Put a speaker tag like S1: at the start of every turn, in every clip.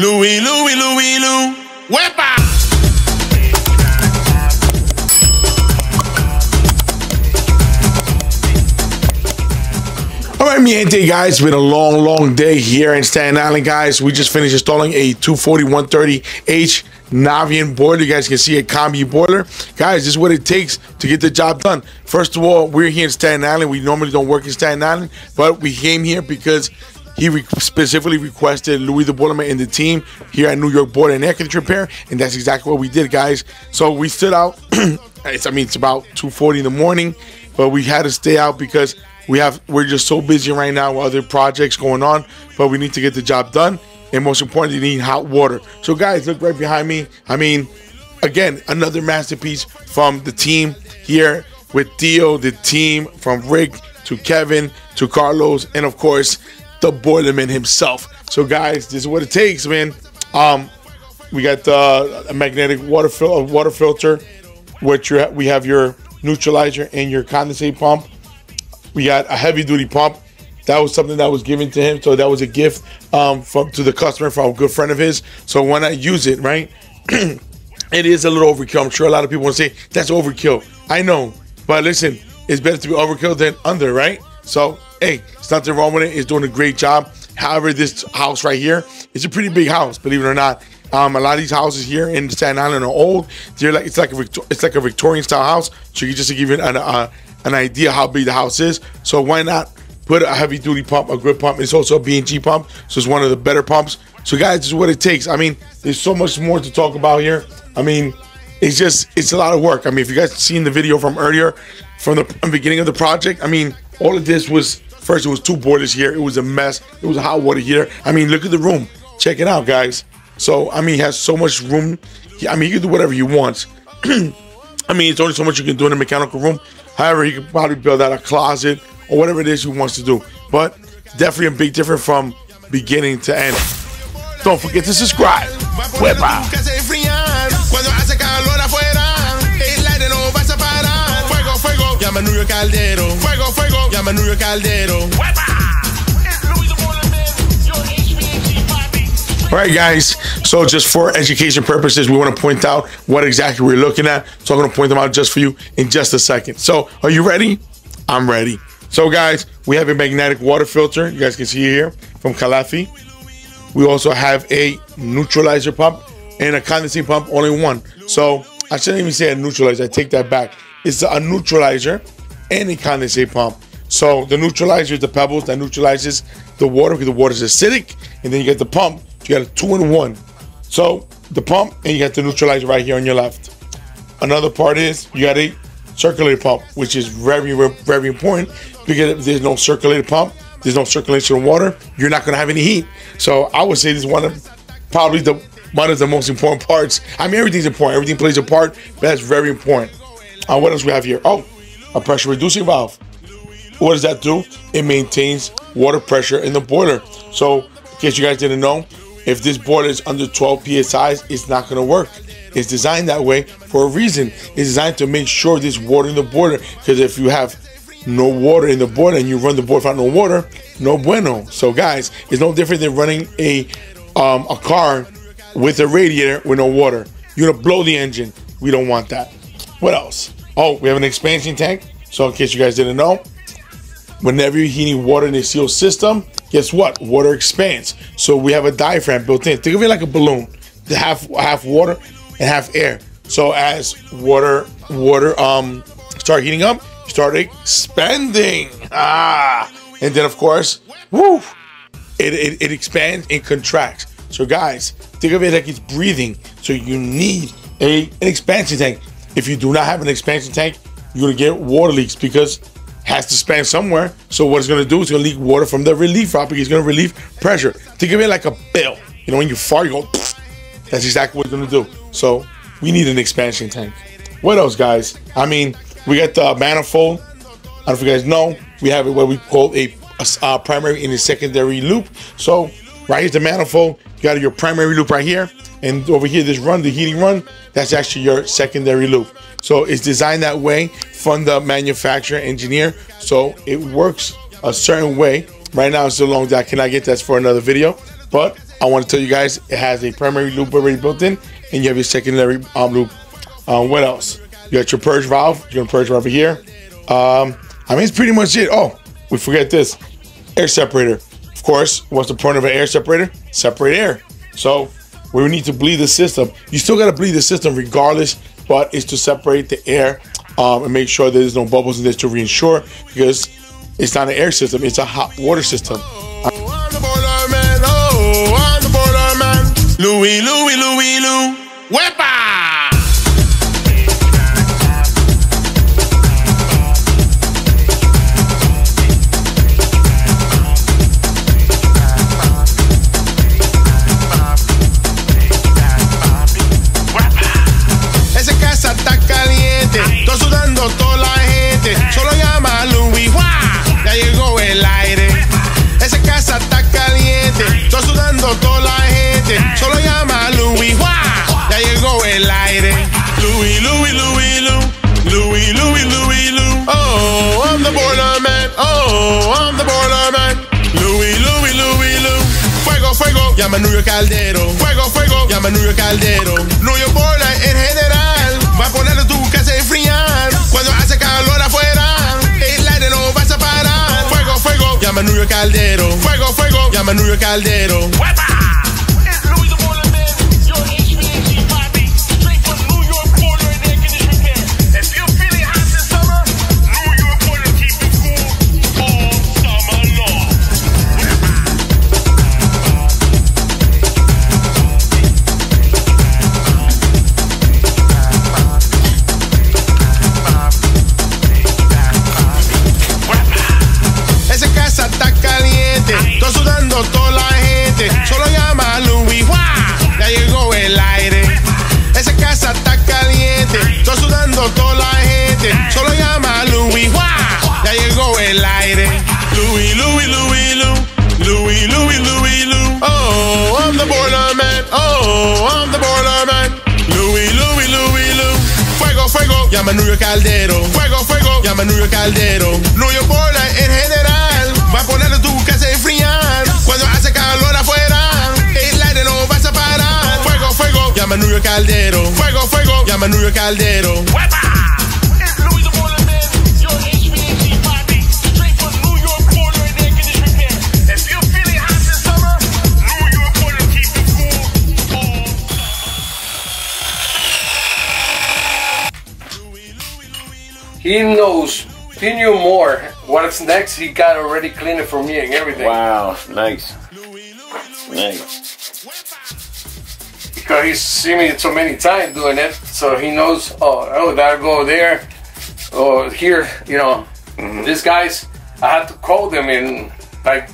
S1: Louis, Louis, Louis, Louis. Wepa!
S2: All right, mi gente, guys. It's been a long, long day here in Staten Island, guys. We just finished installing a 240-130H Navien boiler. You guys can see a combi boiler. Guys, this is what it takes to get the job done. First of all, we're here in Staten Island. We normally don't work in Staten Island, but we came here because he re- specifically requested Louis the Boilerman and the team here at New York Boiler and Air Repair, and that's exactly what we did, guys. So we stood out. it's, I mean, it's about 2:40 in the morning, but we had to stay out because we have we're just so busy right now with other projects going on. But we need to get the job done, and most importantly, need hot water. So, guys, look right behind me. I mean, again, another masterpiece from the team here with Tio, the team from Rick to Kevin to Carlos, and of course the Boilerman himself. So, guys, this is what it takes, man. Um, we got the a magnetic water fil- water filter, which you ha- we have your neutralizer and your condensate pump. We got a heavy duty pump. That was something that was given to him, so that was a gift um, from to the customer from a good friend of his. So when I use it, right, it is a little overkill. I'm sure a lot of people to say that's overkill. I know, but listen, it's better to be overkill than under, right? So hey, it's nothing wrong with it. It's doing a great job. However, this house right here is a pretty big house, believe it or not. Um, a lot of these houses here in Staten Island are old. They're like it's like a it's like a Victorian style house. So you just to give you an uh, an idea how big the house is. So why not put a heavy duty pump, a grip pump? It's also a B&G pump, so it's one of the better pumps. So guys, this is what it takes. I mean, there's so much more to talk about here. I mean, it's just it's a lot of work. I mean, if you guys seen the video from earlier, from the beginning of the project, I mean, all of this was first. It was two boilers here. It was a mess. It was hot water here. I mean, look at the room. Check it out, guys. So I mean, he has so much room. He- I mean, he can do whatever he wants. I mean, it's only so much you can do in a mechanical room. However, he could probably build out a closet or whatever it is he wants to do. But definitely a big difference from beginning to end. Don't forget to subscribe.
S1: Va a poner
S2: Wepa.
S1: Fuego, llama a Caldero. Fuego, fuego, llama a Caldero.
S2: All right, guys. So, just for education purposes, we want to point out what exactly we're looking at. So, I'm going to point them out just for you in just a second. So, are you ready? I'm ready. So, guys, we have a magnetic water filter. You guys can see here from Caleffi. We also have a neutralizer pump and a condensate pump, only one. So, I shouldn't even say a neutralizer. I take that back. It's a neutralizer and a condensate pump. So, the neutralizer is the pebbles that neutralizes the water because the water is acidic. And then you get the pump. You got a two in one. So, the pump and you got the neutralizer right here on your left. Another part is you got a circulator pump, which is very, very, very important because if there's no circulator pump, there's no circulation of water, you're not gonna have any heat. So I would say this is one of probably the one of the most important parts. I mean, everything's important, everything plays a part, but that's very important. Uh, what else we have here? Oh, a pressure reducing valve. What does that do? It maintains water pressure in the boiler. So, in case you guys didn't know, if this boiler is under 12 psi, it's not going to work. It's designed that way for a reason. It's designed to make sure there's water in the boiler. Because if you have no water in the boiler and you run the boiler without no water, no bueno. So, guys, it's no different than running a um, a car with a radiator with no water. You're gonna blow the engine. We don't want that. What else? Oh, we have an expansion tank. So, in case you guys didn't know, whenever you're heating water in a sealed system, guess what? Water expands. So we have a diaphragm built in. Think of it like a balloon, half half water and half air. So as water water um start heating up, start expanding. Ah, and then of course, woo, it, it, it expands and contracts. So guys, think of it like it's breathing. So you need a an expansion tank. If you do not have an expansion tank, you're gonna get water leaks because it has to span somewhere. So what it's gonna do is gonna leak water from the relief valve because it's gonna relieve pressure. Think of it like a bell. You know, when you fart, you go. That's exactly what it's gonna do. So we need an expansion tank. What else, guys? I mean, we got the manifold. I don't know if you guys know, we have it what we call a uh, primary and a secondary loop. So right here's the manifold. You got your primary loop right here, and over here this run, the heating run, that's actually your secondary loop. So it's designed that way from the manufacturer engineer, so it works a certain way. Right now it's so long that I cannot get that's for another video, but
S3: I want to tell you guys it has a primary loop already built in, and you have your secondary um, loop. Um, what else? You got your purge valve. You're gonna purge right over here. Um, I mean, it's pretty much it. Oh, we forget this air separator. Of course, what's the point of an air separator? Separate air. So we need to bleed the system. You still got to bleed the system regardless, but it's to separate the air um, and make sure there's no bubbles in this to reinsure because it's not an air system, it's a hot water system.
S2: Louis, Louis, Louis, Lou. Wepa! Oh, I'm the border man. Louis, Louis, Louis, Lou. Fuego, fuego, llama New Caldero. Fuego, fuego, llama New Caldero. New York Border en general. Va a poner tu casa a enfriar. Cuando hace calor afuera, el aire no va a parar. Fuego, fuego, llama New Caldero. Fuego, fuego, llama New Caldero.
S4: It's
S2: Caldero. Fuego, fuego, llama York Caldero. York Border en general. Va a poner tu casa a enfriar. Cuando hace calor afuera, el aire no va a parar. Fuego, fuego, llama York Caldero. Fuego, fuego, llama York Caldero.
S4: It's
S5: He knows. He knew more. What's next? He got already cleaned it for me and everything.
S6: Wow, nice. Nice.
S5: Because he's seen me so many times doing it, so he knows. Oh, oh, gotta go there, or here. You know, mm-hmm. these guys. I had to call them in like.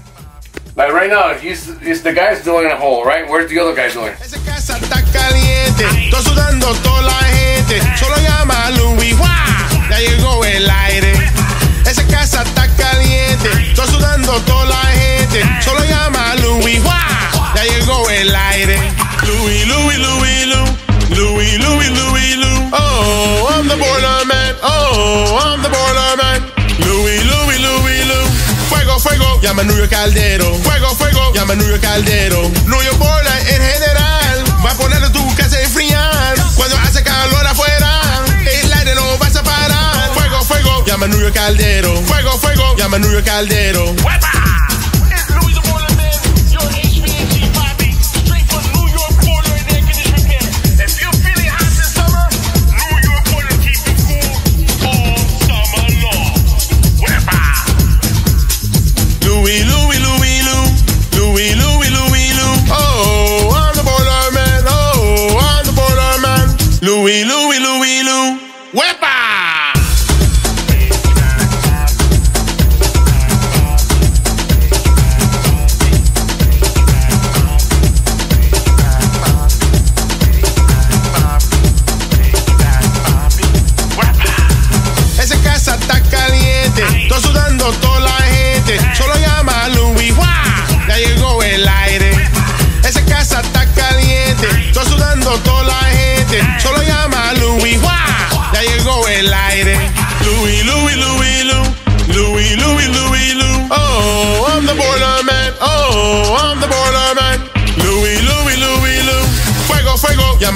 S5: Like right now, he's, he's the guy's doing a hole, right? Where's the other guy doing?
S2: Esa está Louis, ya llegó el aire. Esa casa está caliente, estoy sudando toda la gente. Solo llama a Louis, ¡guau! ya llegó el aire. Louis, Louis, Louis, Lou. Louis, Louis, Louis, Lou. Oh, I'm the border man. Oh, I'm the border man. Louis, Louis, Louis, Lou. Fuego, fuego, llama a New York Caldero. Fuego, fuego, llama a New York Caldero. New York Border en general. Va a poner tu casa a enfriar. Cuando hace calor afuera, llama a New York Caldero. Fuego, fuego, llama a New York Caldero.
S4: It's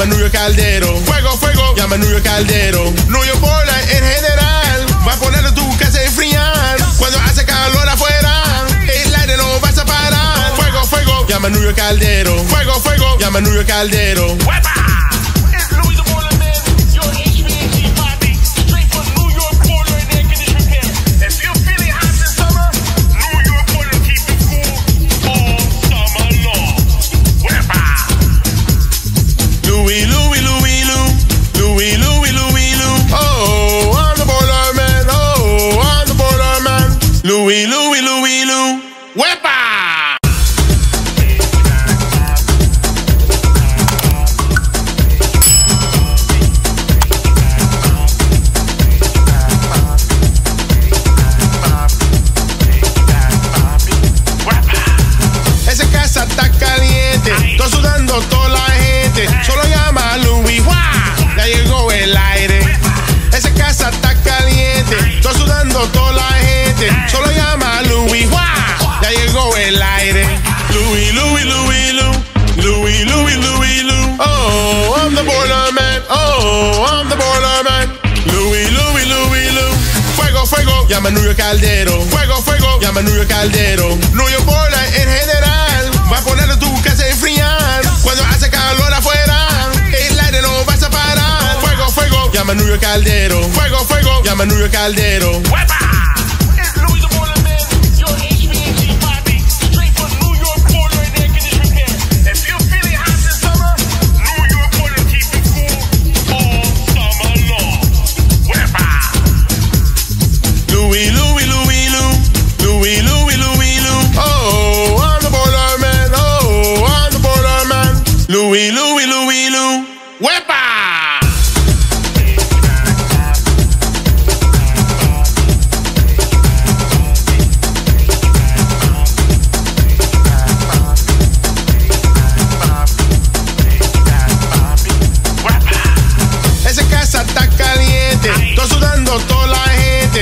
S2: llama York Caldero. Fuego, fuego, llama York Caldero. York bola en general, va a poner tu casa a enfriar. Cuando hace calor afuera, el aire no vas a parar. Fuego, fuego, llama York Caldero. Fuego, fuego, llama York Caldero.
S7: It's
S2: toda la gente. Solo llama a Louis, ¡guau! ya llegó el aire. Louis, Louis, Louis, Lou. Louis, Louis, Louis, Lou. Oh, I'm the boiler man. Oh, I'm the boiler man. Louis, Louis, Louis, Lou. Fuego, fuego, llama York Caldero. Fuego, fuego, llama York Caldero. York bola en general, va a poner tu casa a enfriar. Cuando hace calor afuera, el aire no vas a parar. Fuego, fuego, llama York Caldero. Fuego, fuego, llama a New York Caldero.
S7: It's Louis the Boiler Man, your HVAC Papi, straight from New York Boiler and Air Conditioning Repair. If you're feeling hot this summer, New York Boiler keep it cool all summer long. Wepa!
S2: Louis, Louis, Louis, Lou. Louis,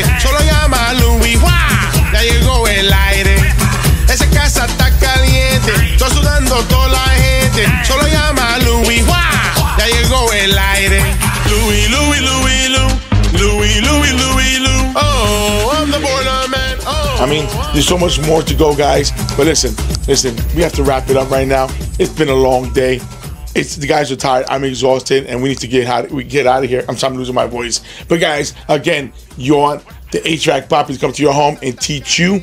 S2: gente. Solo llama a Louis, ¡guau! ya llegó el aire. Esa casa está caliente, está sudando toda la gente. Solo llama a Louis, ¡guau! ya llegó el aire. Louis, Louis, Louis, Lou. Louis, Louis, Louis, Lou. Oh, I'm the boiler man. Oh.
S8: I mean, there's so much more to go, guys. But listen, listen, we have to wrap it up right now. It's been a long day. It's the guys are tired. I'm exhausted, and we need to get out. We get out of here. I'm sorry, I'm losing my voice. But guys, again, you want the HVAC to come to your home and teach you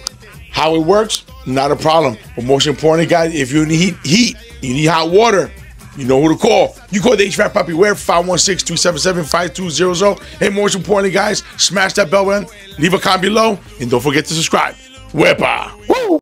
S8: how it works. Not a problem. But most importantly, guys, if you need heat, you need hot water. You know who to call. You call the HVAC Papi Where 516-277-5200. And most importantly, guys, smash that bell button, leave a comment below, and don't forget to subscribe. Wepa!